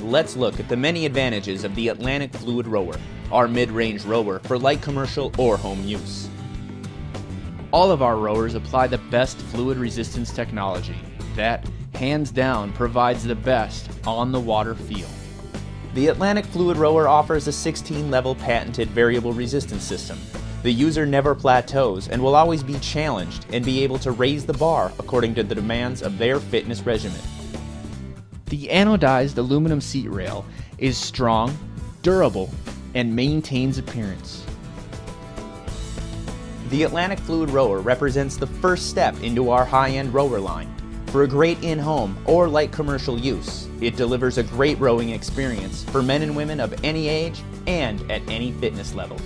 let's look at the many advantages of the Atlantic Fluid Rower, our mid-range rower for light commercial or home use. All of our rowers apply the best fluid resistance technology that, hands down, provides the best on the water feel. The Atlantic Fluid Rower offers a 16 level patented variable resistance system. The user never plateaus and will always be challenged and be able to raise the bar according to the demands of their fitness regimen. The anodized aluminum seat rail is strong, durable, and maintains appearance. The Atlantic Fluid Rower represents the first step into our high-end rower line. For a great in-home or light commercial use, it delivers a great rowing experience for men and women of any age and at any fitness level.